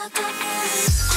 Stop